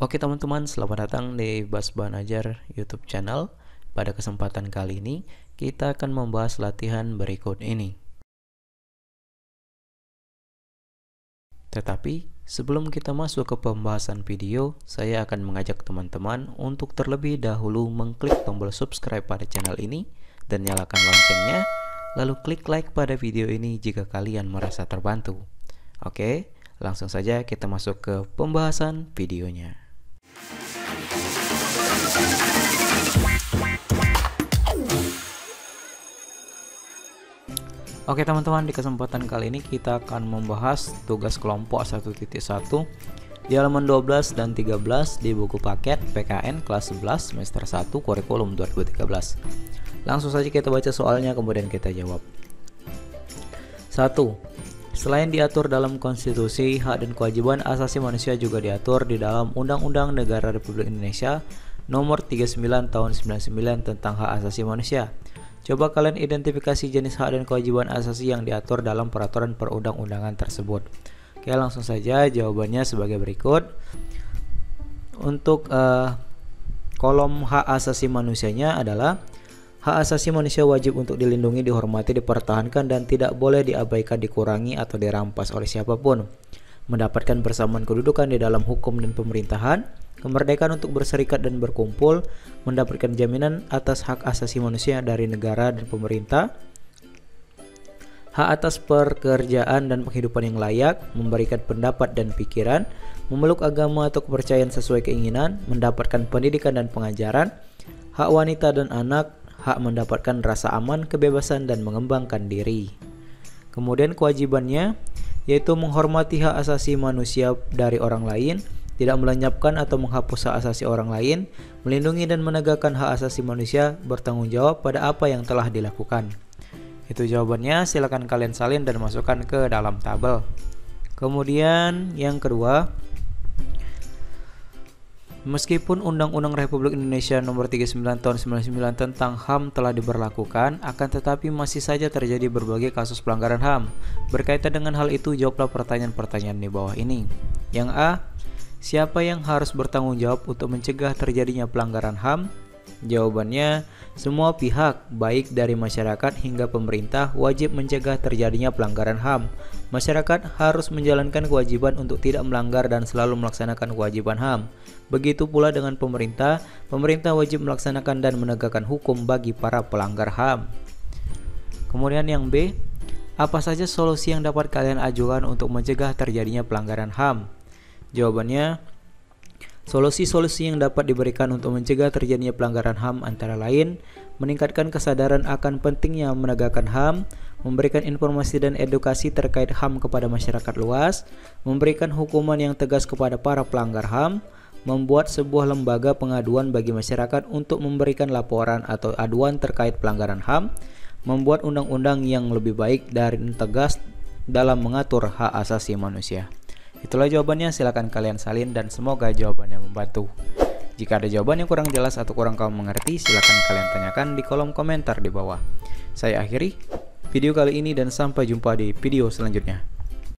Oke teman-teman, selamat datang di Bas Ajar YouTube channel. Pada kesempatan kali ini, kita akan membahas latihan berikut ini. Tetapi, sebelum kita masuk ke pembahasan video, saya akan mengajak teman-teman untuk terlebih dahulu mengklik tombol subscribe pada channel ini dan nyalakan loncengnya, lalu klik like pada video ini jika kalian merasa terbantu. Oke, langsung saja kita masuk ke pembahasan videonya. Oke teman-teman di kesempatan kali ini kita akan membahas tugas kelompok 1.1 di halaman 12 dan 13 di buku paket PKN kelas 11 semester 1 kurikulum 2013. Langsung saja kita baca soalnya kemudian kita jawab. 1. Selain diatur dalam konstitusi, hak dan kewajiban asasi manusia juga diatur di dalam Undang-Undang Negara Republik Indonesia Nomor 39 Tahun 99 tentang Hak Asasi Manusia Coba kalian identifikasi jenis hak dan kewajiban asasi yang diatur dalam peraturan perundang-undangan tersebut. Oke, langsung saja jawabannya sebagai berikut. Untuk uh, kolom hak asasi manusianya adalah hak asasi manusia wajib untuk dilindungi, dihormati, dipertahankan dan tidak boleh diabaikan, dikurangi atau dirampas oleh siapa pun. Mendapatkan persamaan kedudukan di dalam hukum dan pemerintahan, kemerdekaan untuk berserikat dan berkumpul, mendapatkan jaminan atas hak asasi manusia dari negara dan pemerintah, hak atas pekerjaan dan penghidupan yang layak, memberikan pendapat dan pikiran, memeluk agama atau kepercayaan sesuai keinginan, mendapatkan pendidikan dan pengajaran, hak wanita dan anak, hak mendapatkan rasa aman, kebebasan, dan mengembangkan diri. Kemudian kewajibannya yaitu menghormati hak asasi manusia dari orang lain, tidak melenyapkan atau menghapus hak asasi orang lain, melindungi dan menegakkan hak asasi manusia, bertanggung jawab pada apa yang telah dilakukan. Itu jawabannya, silakan kalian salin dan masukkan ke dalam tabel. Kemudian yang kedua, Meskipun Undang-Undang Republik Indonesia Nomor 39 Tahun 99 tentang HAM telah diberlakukan, akan tetapi masih saja terjadi berbagai kasus pelanggaran HAM. Berkaitan dengan hal itu, jawablah pertanyaan-pertanyaan di bawah ini. Yang A, Siapa yang harus bertanggung jawab untuk mencegah terjadinya pelanggaran HAM? Jawabannya, semua pihak, baik dari masyarakat hingga pemerintah, wajib mencegah terjadinya pelanggaran HAM. Masyarakat harus menjalankan kewajiban untuk tidak melanggar dan selalu melaksanakan kewajiban HAM. Begitu pula dengan pemerintah, pemerintah wajib melaksanakan dan menegakkan hukum bagi para pelanggar HAM. Kemudian yang B, apa saja solusi yang dapat kalian ajukan untuk mencegah terjadinya pelanggaran HAM? Jawabannya, solusi-solusi yang dapat diberikan untuk mencegah terjadinya pelanggaran HAM antara lain meningkatkan kesadaran akan pentingnya menegakkan HAM, memberikan informasi dan edukasi terkait HAM kepada masyarakat luas, memberikan hukuman yang tegas kepada para pelanggar HAM, membuat sebuah lembaga pengaduan bagi masyarakat untuk memberikan laporan atau aduan terkait pelanggaran HAM, membuat undang-undang yang lebih baik dan tegas dalam mengatur hak asasi manusia. Itulah jawabannya, silahkan kalian salin dan semoga jawabannya membantu. Jika ada jawaban yang kurang jelas atau kurang kamu mengerti, silahkan kalian tanyakan di kolom komentar di bawah. Saya akhiri video kali ini dan sampai jumpa di video selanjutnya.